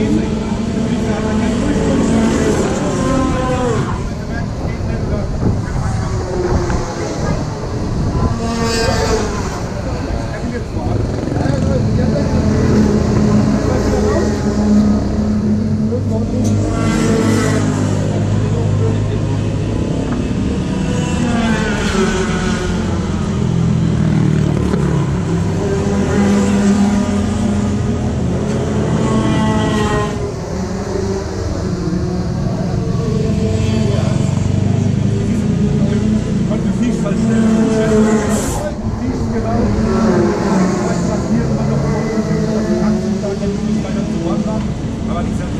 amazing. Morgen sind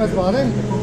Was, was war